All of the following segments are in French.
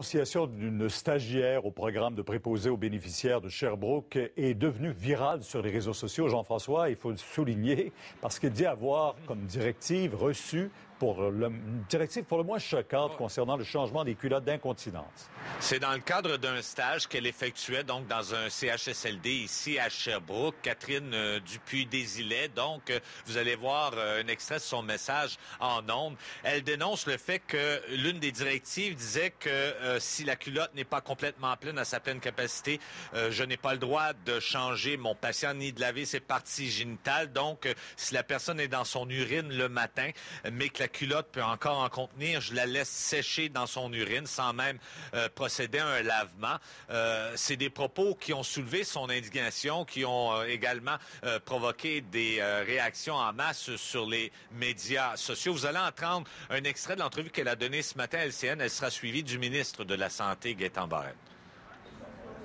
L'association d'une stagiaire au programme de préposé aux bénéficiaires de Sherbrooke est devenue virale sur les réseaux sociaux. Jean-François, il faut le souligner, parce qu'il dit avoir comme directive reçue pour le, une directive pour le moins choquante concernant le changement des culottes d'incontinence. C'est dans le cadre d'un stage qu'elle effectuait donc dans un CHSLD ici à Sherbrooke. Catherine euh, Dupuis-Désilet, donc euh, vous allez voir euh, un extrait de son message en ondes. Elle dénonce le fait que l'une des directives disait que si la culotte n'est pas complètement pleine à sa pleine capacité, je n'ai pas le droit de changer mon patient ni de laver ses parties génitales. Donc, si la personne est dans son urine le matin, mais que la culotte peut encore en contenir, je la laisse sécher dans son urine sans même euh, procéder à un lavement. Euh, C'est des propos qui ont soulevé son indignation, qui ont euh, également provoqué des réactions en masse sur les médias sociaux. Vous allez entendre un extrait de l'entrevue qu'elle a donnée ce matin à LCN. Elle sera suivie du ministre de la Santé, Gaétan Barrette.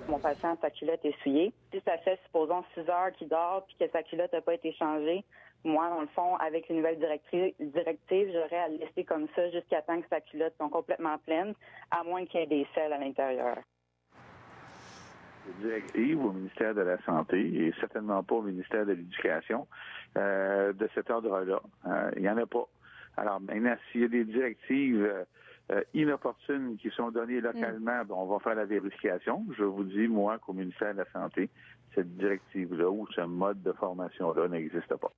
Mon patient, sa culotte est essuyée. Si ça fait, supposons, six heures qu'il dort puis que sa culotte n'a pas été changée, moi, dans le fond, avec une nouvelle directive, j'aurais à le laisser comme ça jusqu'à temps que sa culotte soit complètement pleine, à moins qu'il y ait des selles à l'intérieur. directive au ministère de la Santé et certainement pas au ministère de l'Éducation euh, de cet ordre-là. Euh, il n'y en a pas. Alors maintenant, s'il y a des directives euh, inopportunes qui sont données localement, ben, on va faire la vérification. Je vous dis, moi, qu'au ministère de la Santé, cette directive-là ou ce mode de formation-là n'existe pas.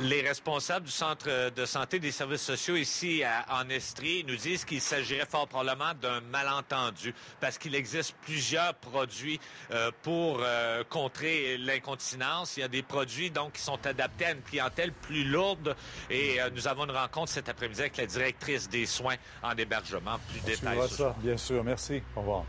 Les responsables du centre de santé des services sociaux ici à, en Estrie nous disent qu'il s'agirait fort probablement d'un malentendu parce qu'il existe plusieurs produits euh, pour euh, contrer l'incontinence. Il y a des produits donc qui sont adaptés à une clientèle plus lourde et euh, nous avons une rencontre cet après-midi avec la directrice des soins en hébergement. Plus ça, bien sûr. Merci. Au revoir.